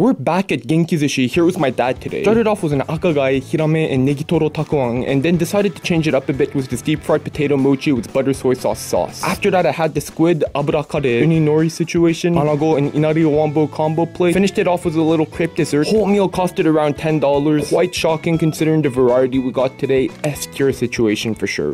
We're back at Genkizushi Here with my dad today. Started off with an akagai, hirame, and negitoro takuan, and then decided to change it up a bit with this deep fried potato mochi with butter soy sauce sauce. After that, I had the squid abrakare, uninori situation, anago, and inari wambo combo plate. Finished it off with a little crepe dessert. Whole meal costed around $10. Quite shocking considering the variety we got today. S tier situation for sure.